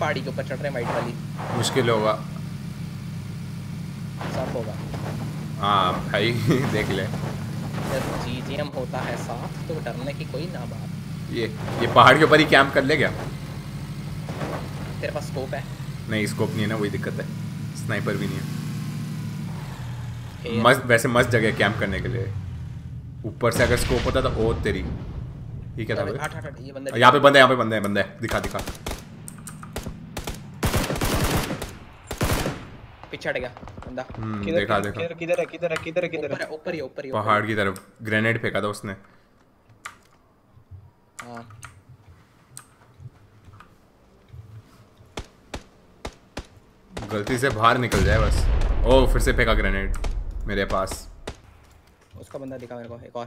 पहाड़ी के ऊपर चढ़ रहे हैं वाइट वाली। मुश्किल होगा। सब होगा। हाँ भाई देख ले। जब जीजीएम होता है साथ तो डरने की कोई ना बात। ये ये पहाड़ के ऊपर ही कैंप कर ले क्या? तेरे पास स्कोप है। नहीं स्कोप नहीं है ना वही दिक्कत है। स्नाइपर भी नहीं है। मस्त वैसे मस्त जगह कैंप करने के लिए। ऊपर से अगर स्कोप होता तो ओ तेरी। ये बंदा यहाँ पे बंदा है यहाँ पे बंदा है बंदा है दिखा दिखा। पीछे हट गया बंदा। हम्म किधर देखा देखा। किधर है किधर है किधर। है किधर है ऊपर ही ऊपर ही। पहाड़ की तरफ़। ग्रेनेड फेंका था उसने। ही। हाँ गलती से बाहर निकल जाए बस। ओ फिर से फेंका ग्रेनेड मेरे पास। उसका बंदा दिखा मेरे को एक और।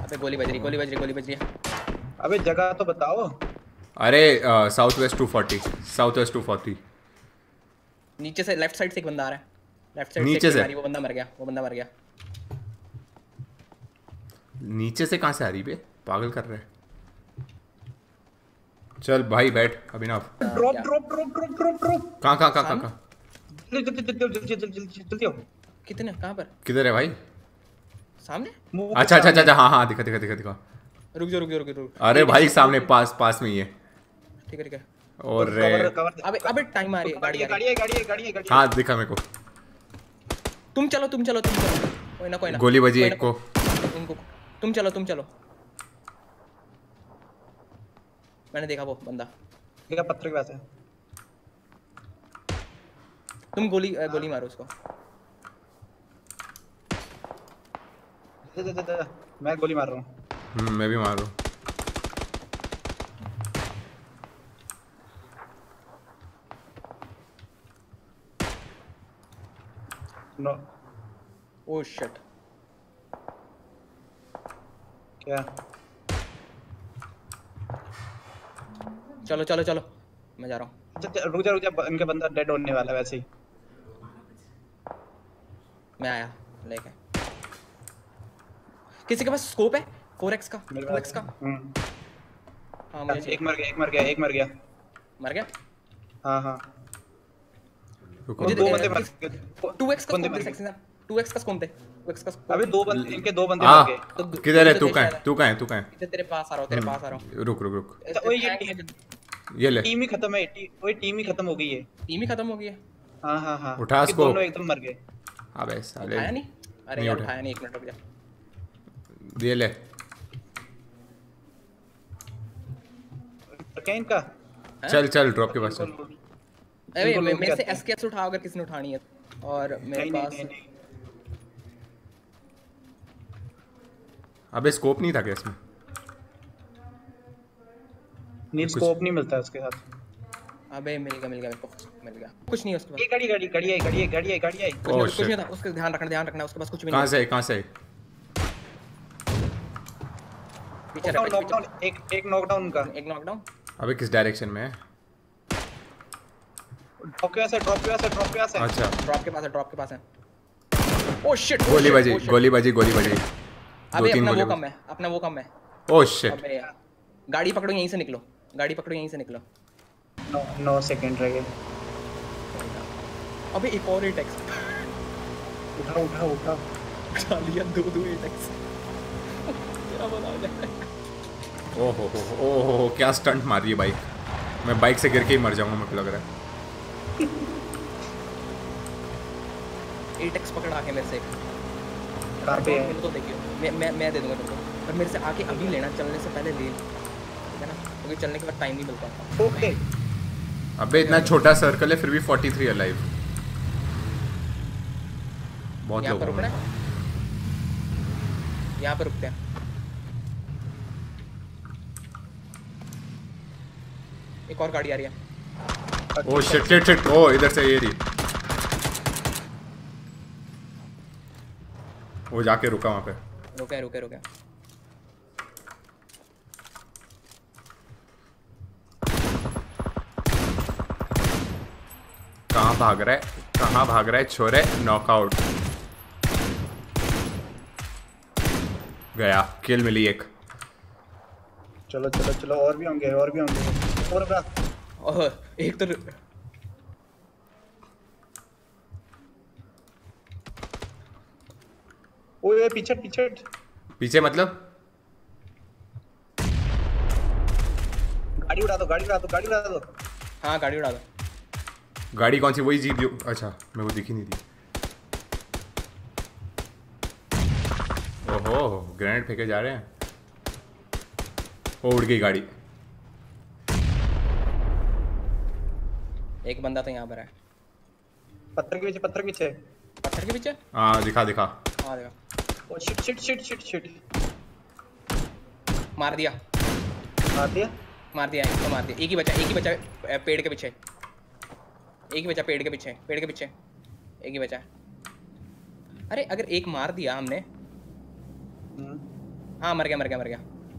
अबे गोली बज रही गोली बज रही गोली बज रही। है अबे जगह तो बताओ। अरे south west two forty south west two forty नीचे से लेफ़्ट साइड से एक बंदा आ रहा है। लेफ़्ट साइड नीचे से? से वो बंदा मर गया वो बंदा मर गया। नीचे से कहाँ से आ रही बे? पागल कर रहे चल भाई बैठ अभिनव। ड्रॉप क्या? Drop drop drop drop drop कहाँ कहाँ कहाँ कहाँ? कहाँ जल्दी जल्दी जल्दी जल्दी जल्दी जल्दी जल्दी कितने? कहाँ पर? किधर है भाई? सामने? अच्छा अच्छा अच्छा। अच्छा हाँ हाँ दिखा दिखा दिखा दिखा। रुक जा रुक जा रुक जा रुक जा। अरे भाई सामने पास पास में ही है। ठीक है ठीक है। और कवर कवर अबे अबे टाइम आ रही है गाड़ी आ गाड़ी है। गाड़ी है गाड़ी है गाड़ी है हाँ दिखा मेरे को। तुम चलो तुम चलो तुम चलो। कोई ना कोई ना। गोली बजी एक को। उनको तुम चलो तुम चलो। मैंने देखा वो बंदा। देखा पत्थर के पास है। तुम गोली गोली मारो उसको। दे दे दे दे। मैं गोली मार रहा हूँ। हम्म, मैं भी मारू नो ओ शिट क्या? चलो चलो चलो। मैं जा रहा हूँ। अच्छा, अच्छा, रुक जा रुक जा इनका बंदा डेड होने वाला है वैसे ही। मैं आया लेके। किसी के पास स्कोप है? 4x का? मेरे 2x का? हम्म। हाँ मुझे एक मर गया एक मर गया एक मर गया। मर गया? हाँ हाँ। मुझे दो बंदे मर किस- गए 2x का बंदे स्कोप दे सकते हैं 2x का स्कोप दे 2x का स्कोप अबे दो बंदे इनके दो बंदे हाँ मर गए। तो किधर है? तो कहाँ है? तू कहाँ है? तू कहाँ है? इधर तेरे पास आ रहा हूँ तेरे पास आ रहा हूँ। रुक रुक रुक। अच्छा, वो ये ये ले। टीम ही खत्म है टी, टीम ही खत्म हो गई है। टीम ही खत्म हो गई है। हाँ हाँ हाँ। उठा इसको। दोनों एकदम मर गए। अबे साले उठाया नहीं? अरे यार उठाया। नहीं एक मिनट रुक जा। ये ले। क्या इनका? चल चल ड्रॉप के पास चल। अरे मेरे से। एसकेएस उठा अगर किसी ने उठानी है? और मेरे नहीं नहीं पास नहीं नहीं। अबे स्कोप नहीं था क्या इसमें? नीड स्कोप नहीं मिलता उसके साथ। अबे मिल गया मिल गया मेरे को मिल गया। कुछ नहीं उसके पास। ये गाड़ी गाड़ी गाड़ी आई गाड़ी आई गाड़ी आई गाड़ी आई कुछ Oh, नहीं कुछ नहीं था उसका ध्यान रखना ध्यान रखना उसके पास कुछ भी कहाँ नहीं से है? कहाँ से पीछे रख, पीछे नॉकडाउन एक एक नॉकडाउन का। एक नॉकडाउन अबे किस डायरेक्शन में है? ड्रॉप के पास है ड्रॉप के पास है ड्रॉप के पास है। अच्छा। ड्रॉप के पास है ड्रॉप के पास है। ओ शिट गोली बजी गोली बजी गोली बजी अबे अपना वो कम है अपना वो कम है। ओ शिट गाड़ी पकड़ो यहीं से निकलो। गाड़ी पकड़ो यहीं से निकलो। नौ नौ सेकंड रह गए अबे एक और एटेक्स उठा उठा उठा उठा लिया दो दो एटेक्स तेरा बना हो जाए ओ हो हो हो, हो हो क्या स्टंट मार रही है बाइक मैं बाइक से गिर के ही मर जाऊँगा मुझे लग रहा है। एटेक्स पकड़ आके मेरे से है। मेरे को देखियो। मैं मैं मैं दे दूँगा तुमको। पर मेरे से आके अभी लेना चलने से पहले ले। ठीक है ना? क्योंकि चलने के बाद टाइम नहीं मिलता। ओके। अबे इतना छोटा सर्कल है फिर भी 43 अलाइव बहुत यहाँ लोग पर रुकना यहाँ पर रुकते हैं। एक और गाड़ी आ रही है। Oh shit shit shit oh इधर से ये रही। वो जाके रुका वहाँ पे। रुके रुके रुके। कहाँ भाग रहा है? कहाँ भाग रहा है छोरे? नॉकआउट गया। किल मिली एक। चलो चलो चलो। और भी होंगे और भी होंगे। और ओह एक तो ओए पीछे पीछे। पीछे मतलब? गाड़ी उड़ा दो गाड़ी उड़ा दो गाड़ी उड़ा दो। हाँ गाड़ी उड़ा दो। गाड़ी कौन सी? वही जीप जो अच्छा मेरे को दिखी नहीं थी। ओहो ग्रेनेड फेंके जा रहे हैं। ओ उड़ गई गाड़ी। एक बंदा तो यहाँ पर है। पत्थर के पीछे पत्थर के पीछे। पत्थर के पीछे? हाँ दिखा दिखा। हाँ देखा। ओ shit shit shit shit shit मार दिया। मार दिया? मार दिया एक तो मार दिया। एक ही बचा एक ही बचा पेड़ के पीछे। एक ही बचा पेड़ के पीछे पेड़ के पीछे। एक ही बचा। अरे अगर एक मार दिया हमने। हम्म, हाँ मर गया मर गया मर गया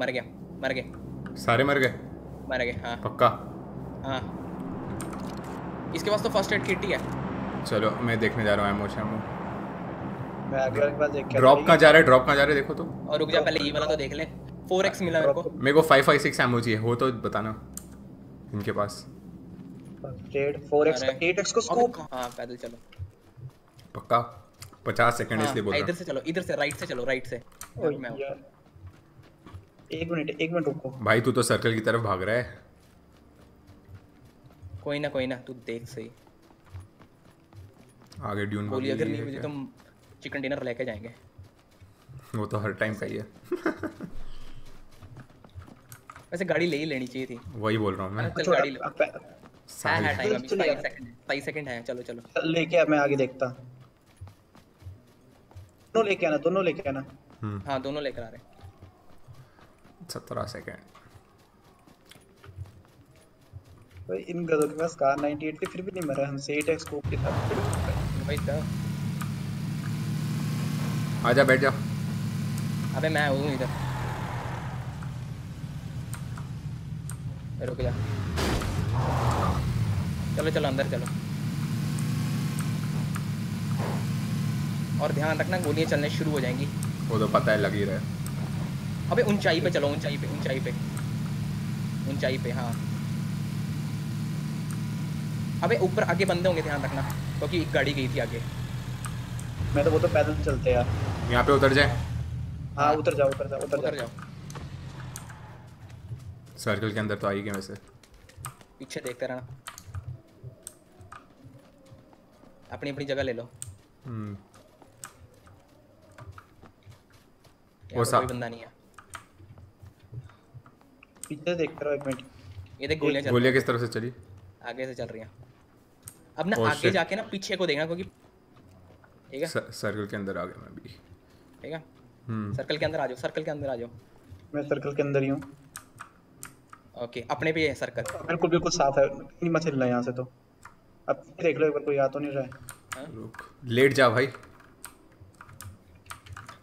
मर गया मर गए सारे मर गए? मर गए हाँ। पक्का? हाँ। इसके पास तो फ़र्स्ट एड किट ही है। चलो मैं देखने जा रहा हूँ एमो शैमो मैं आगे के पास देख के ड्रॉप कहाँ जा रहा है ड्रॉप कहाँ जा रहा है देखो तो। और रुक जा पहले ये वाला तो देख ले। फोर एक्स मिला मेरे को। मेरे को फाइव फाइव सिक्स एमओ चाहिए हो तो बताना इनके पास। रेड 4x अरे। 8x को स्कोप हाँ पैदल चलो। पक्का? पचास सेकंड हाँ, इसलिए बोल रहा इधर से चलो इधर से राइट से चलो राइट से। मैं हूँ। एक मिनट एक मिनट रुको। भाई तू तो सर्कल की तरफ़ भाग रहा है। कोई ना कोई ना तू देख सही। आगे ड्यून गोली अगर नहीं है हुई क्या? तो हम चिकन डिनर लेके जाएँगे। वो तो हर टाइम का ही। है वैसे गाड़ी ले ही लेनी चाहिए थी। वही बोल रहा हूँ मैं। चल गाड़ी लो। अब- है टाइम अभी चलो 27 यार। सेकंड 27 सेकंड है चलो चलो। लेके मैं आगे देखता। दोनों लेके आना दोनों लेके आना। हम्म। हाँ दोनों लेकर आ रहे हैं। सत्रह सेकंड भाई इन गधों के पास कार 98 थी फिर भी नहीं मरा हमसे 8x स्कोप के साथ वही तो। आजा बैठ जा। अबे मैं हूँ इधर। रुक जा। चलो चलो अंदर चलो। और ध्यान रखना गोलियाँ चलने शुरू हो जाएँगी। वो तो पता है लग ही रहा है। अबे ऊंचाई पे चलो ऊंचाई पे ऊंचाई पे। ऊंचाई पे हाँ। अबे ऊपर आगे बंदे होंगे ध्यान रखना क्योंकि एक गाड़ी गई थी आगे। मैं तो वो तो पैदल चलते यार। यहाँ पे उतर जाए? हाँ उतर जाओ उतर जाओ उतर उतर जाओ। सर्कल के अंदर तो आई गए वैसे। पीछे देखते रहना। अपनी अपनी जगह ले लो। हम्म। वो कोई बंदा नहीं है। पीछे देखते रहो एक मिनट। ये देख गोलियाँ चल गोलियाँ किस तरफ़ से चली? आगे से चल रही हैं। अब ना Oh, आगे जाके ना पीछे को देखना क्योंकि ठीक है। सर्कल के अंदर आ गया मैं भी ठीक है? हम्म। सर्कल के अंदर आ जाओ सर्कल के अंदर आ जाओ। मैं सर्कल के अंदर ही हूँ। ओके अपने पे है सर्कल बिल्कुल बिल्कुल साफ़ है। नहीं मत हिलना यहाँ से तो। अब देख लो एक बार कोई आ तो नहीं रहा है। हाँ? रुक लेट जा भाई।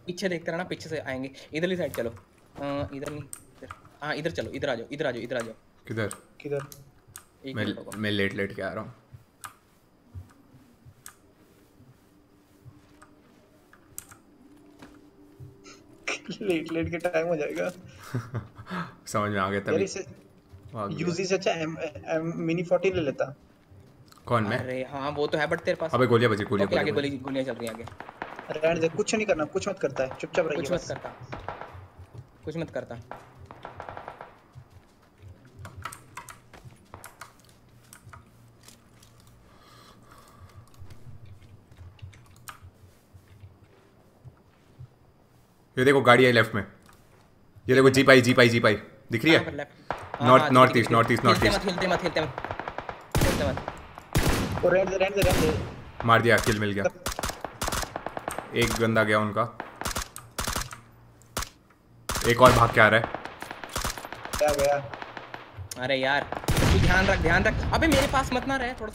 पीछे देखते रहना पीछे से आएँगे। इधरली साइड चलो। इधर नहीं इधर। हाँ इधर चलो इधर आ जाओ इधर आ जाओ इधर आ जाओ। किधर? किधर? मैं मैं लेट लेट के आ रहा हूँ। लेट लेट के टाइम हो जाएगा। समझ में आ गया तभी। यूजी से अच्छा एम, एम मिनी 40 ले लेता। कौन मैं? अरे हाँ वो तो है बट तेरे पास अबे गोलियाँ बजी गोलियाँ आगे गोली गोलियाँ चल रही हैं आगे। रहने दे कुछ नहीं करना कुछ मत करता है चुपचाप रहिए कुछ मत करता। कुछ मत करता। ये देखो गाड़ी आई लेफ़्ट में। ये देखो जीप आई जीप आई जीप आई दिख रही है? north दिख- east, दिख- north east, north हिलते मत हिलते मत हिलते मत। और रहने दे रहने दे रहने दे। मार दिया किल मिल गया। एक बंदा गया उनका। एक और भाग के आ रहा है। क्या गया। अरे यार तू ध्यान रख ध्यान रख। अबे मेरे पास मत ना रहे थोड़ा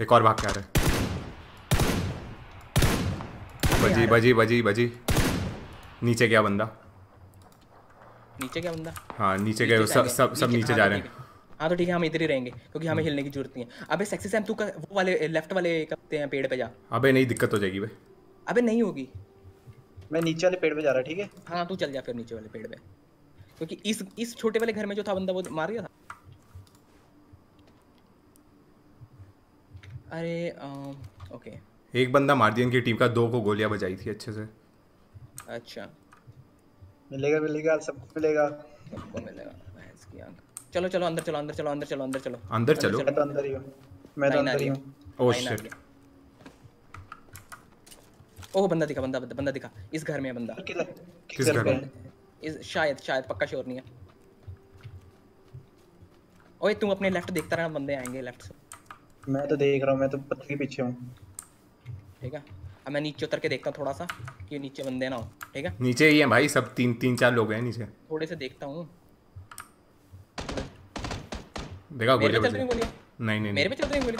एक और भाग के आ रहा है। बजी बजी बजी बजी। नीचे गया बंदा। नीचे क्या बंदा? हाँ नीचे गए सब सब सब नीचे हाँ, जा तो रहे हैं। हाँ। तो ठीक है हम इधर ही रहेंगे क्योंकि हमें हिलने की ज़रूरत नहीं है। अबे सेक्सी सैम तू का वो वाले लेफ़्ट वाले करते हैं पेड़ पे जा। अबे नहीं दिक्कत हो जाएगी भाई। अबे नहीं होगी। मैं नीचे वाले पेड़ पे जा रहा ठीक है? हाँ तू चल जा फिर नीचे वाले पेड़ पे। क्योंकि इस इस छोटे वाले घर में जो था बंदा वो मार गया था। अरे अम, ओके एक बंदा मार दिया इनकी टीम का दो को गोलियाँ बजाई थी अच्छे से। अच्छा। मिलेगा मिलेगा सबको मिलेगा। सबको मिलेगा। की चलो चलो अंदर चलो अंदर चलो अंदर चलो अंदर चलो। अंदर चलो। मैं तो अंदर ही हूँ। मैं तो अंदर ही हूँ। Oh shit. ओह बंदा दिखा बंदा बंदा दिखा। इस घर में है बंदा। किस घर में? है? इस शायद शायद पक्का श्योर नहीं है। ओए तुम अपने लेफ़्ट देखता रहना बंदे आएँगे लेफ़्ट से। मैं तो देख रहा हूँ मैं तो पत्थर के पीछे हूँ। ठीक है? अब मैं नीचे उतर के देखता हूँ थोड़ा सा कि नीचे बंदे ना हो ठीक है? नीचे ही है भाई सब तीन तीन चार लोग हैं नीचे। थोड़े से देखता हूँ। देखा गोली गोलियाँ नहीं नहीं मेरे नहीं। पे चल रही गोली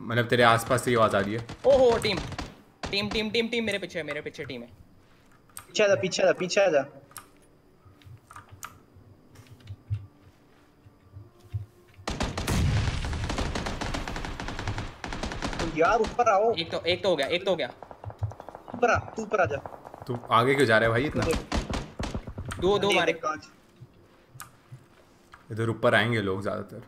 मतलब तेरे आसपास से ही आवाज़ आ रही है। ओहो team. Team team team team मेरे पीछे है मेरे पीछे टीम है। पीछे आ जा पीछे आ जा पीछे आ जा। यार ऊपर आओ। एक तो एक तो हो गया एक तो हो गया। ऊपर आ तू ऊपर आ जा। तू आगे क्यों जा रहा है भाई इतना? दो दो मारे कांच। इधर ऊपर आएँगे लोग ज़्यादातर।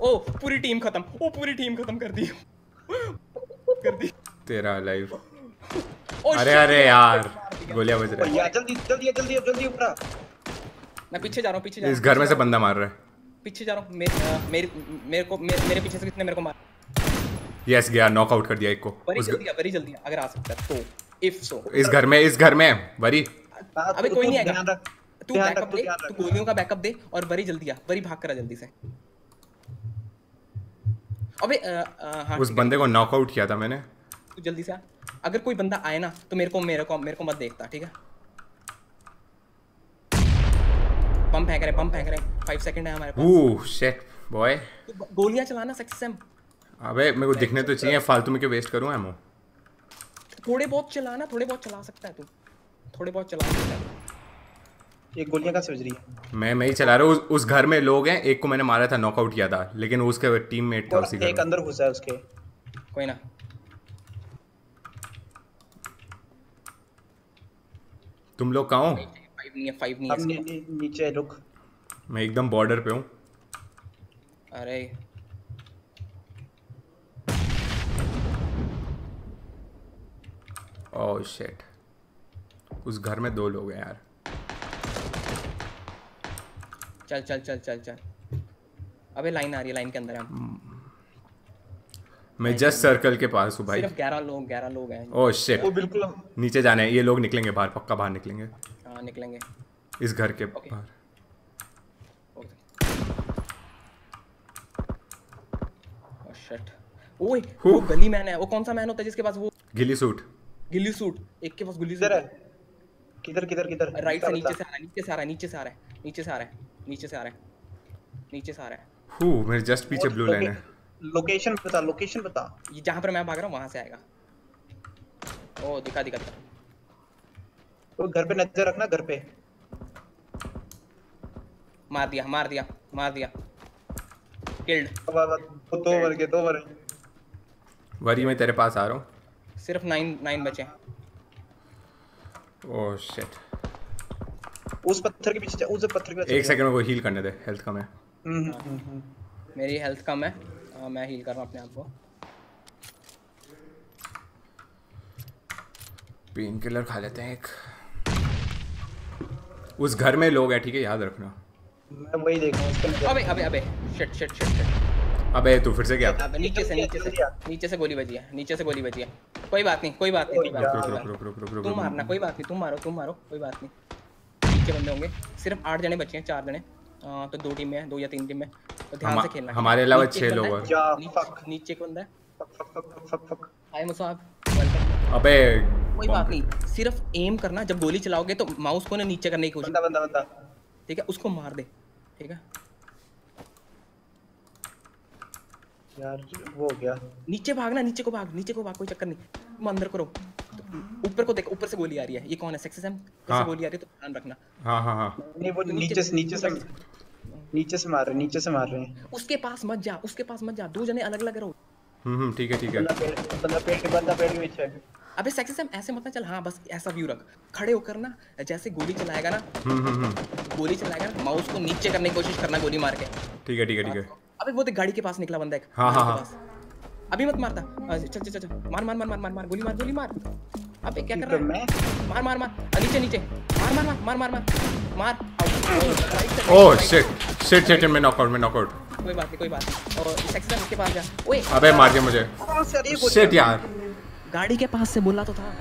ओ पूरी टीम खत्म। ओ पूरी टीम खत्म कर दी। कर दी। तेरा लाइव ओ अरे अरे यार गोलियाँ बज रही यार जल्दी जल्दी जल्दी जल्दी ऊपर आ। मैं पीछे जा रहा हूँ पीछे जा है रहा इस घर में से बंदा मार रहा है। पीछे जा रहा हूँ। मेरे मेरे मेरे को मेरे, मेरे पीछे से किसने मेरे को मारा? यस गया नॉकआउट कर दिया एक को। बड़ी उस जल्दी आ बड़ी जल्दी अगर आ सकता है तो इफ़ सो इस घर में इस घर में वरी। अबे कोई नहीं आएगा। तू बैकअप रख तू दे तू गोलियों का बैकअप दे और बड़ी जल्दी आ बड़ी भाग कर आ जल्दी से। अबे अ, हाँ उस बंदे को नॉकआउट किया था मैंने। तू जल्दी से आ। अगर कोई बंदा आए ना तो मेरे को मेरे को मेरे को मत देखता ठीक है? बम फेंक रहे बम फेंक रहे फाइव सेकंड है हमारे पास। ओह शिट बॉय गोलियाँ चलाना सक्सेस है। अबे मेरे को दिखने तो चाहिए फालतू में क्यों वेस्ट करूँ एमो थोड़े बहुत चलाना थोड़े बहुत चला सकता है तू। थोड़े बहुत चला सकता है। ये गोलियाँ कहाँ से बज रही है। मैं मैं ही चला रहा हूँ उस, उस घर में लोग हैं एक को मैंने मारा था नॉकआउट किया था लेकिन उसके टीममेट था उसी एक घर में। अंदर घुसा है उसके। कोई ना। तुम लोग कहाँ हो? फाइव नहीं है फाइव नहीं है नीचे रुक। मैं एकदम बॉर्डर पे हूँ। अरे। ओह शिट उस घर में दो लोग हैं यार। चल चल चल चल चल। अबे लाइन आ रही है लाइन के अंदर है हम मैं जस्ट सर्कल के पास हूँ भाई। सिर्फ़ ग्यारह लोग ग्यारह लोग हैं। ओह शिट वो बिल्कुल नीचे जाना है। ये लोग निकलेंगे बाहर पक्का बाहर निकलेंगे। हाँ निकलेंगे। इस घर के Okay. बाहर ओह शिट ओए वो गली मैन है। वो कौन सा मैन होता है जिसके पास वो गिली सूट। गिल्ली सूट। एक के पास गिल्ली सूट। है। किधर किधर किधर? राइट से नीचे से आ रहा है। नीचे से आ रहा है नीचे से आ रहा है। नीचे से आ रहा है। नीचे से आ रहा है। नीचे से आ रहा है। हू मेरे जस्ट पीछे ब्लू लाइन है। लोकेशन बता लोकेशन बता। ये जहाँ पर मैं भाग रहा हूँ वहाँ से आएगा। ओ दिखा दिखा दिखा। वो घर पे नज़र रखना घर पे। मार दिया मार दिया मार दिया। किल्ड अब- अब- अब- दो दो मर गए मर गए वरी मैं तेरे पास आ रहा हूँ। सिर्फ़ नाइन नाइन बचे हैं। ओह शिट उस पत्थर के पीछे उस पत्थर के पीछे एक सेकंड में को हील करने दे हेल्थ कम है। हम्म, हम्म, हम्म, हम्म। मेरी हेल्थ कम है। आ, मैं हील कर रहा हूँ अपने आप को। पेन किलर खा लेते हैं एक। उस घर में लोग हैं ठीक है? याद रखना। मैं वही देख रहा हूँ अबे अबे अबे। शिट शिट शिट शिट अबे तू फिर से क्या? अबे नीचे से नीचे से। नीचे से गोली बजी है नीचे से गोली बजी है कोई बात नहीं कोई बात नहीं कोई बात नहीं, तुम मारना कोई बात नहीं तुम मारो तुम मारो कोई बात नहीं। नीचे बंदे होंगे सिर्फ़ आठ जने बचे हैं चार जने। आ, तो दो टीम में है दो या तीन टीम। में तो ध्यान से खेलना। हमारे अलावा नीचे छह लोग बंदा हैं। नीचे- एक बंदा है। Fuck fuck fuck fuck fuck hi Musab अबे कोई बात नहीं सिर्फ़ एम करना जब गोली चलाओगे तो माउस को ना नीचे करने की कोशिश बंदा बंदा बंदा। ठीक है उसको मार दे ठीक है? यार वो हो गया। नीचे भागना नीचे को भाग नीचे को भाग कोई चक्कर नहीं। तुम अंदर करो तो ऊपर को देख ऊपर से गोली आ रही है। ये कौन है? सक्सेस है कैसे हाँ। गोली आ रही है तो ध्यान रखना। हाँ हाँ हाँ। नहीं वो नीचे से नीचे से। नीचे से मार रहे नीचे से मार रहे हैं। उसके पास मत जा उसके पास मत जा। दो जने अलग अलग रहो। हम्म हम्म ठीक है ठीक है। बंदा पेड़ के बंदा पेड़ के पीछे है। अबे सेक्सी सैम ऐसे मत ना चल। हाँ बस ऐसा व्यू रख। खड़े होकर ना जैसे गोली चलाएगा ना हम्म हम्म हम्म। गोली चलाएगा ना माउस को नीचे करने की कोशिश करना गोली मार के। ठीक है ठीक है ठीक है। अबे वो देख गाड़ी के पास निकला बंदा एक हाँ, हाँ, अभी मत मारता चल चल चल मार मार मार मार मार मार गोली मार गोली मार अबे क्या कर तो रहा है मार मार मार नीचे नीचे मार मार मार मार मार मार ओह शिट शिट शिट मैं नॉकआउट मैं नॉकआउट से। कोई बात नहीं कोई बात नहीं और सेक्सी सैम इसके पास जा ओए अबे मार दिया मुझे है? शिट यार गाड़ी के पास से बोला तो था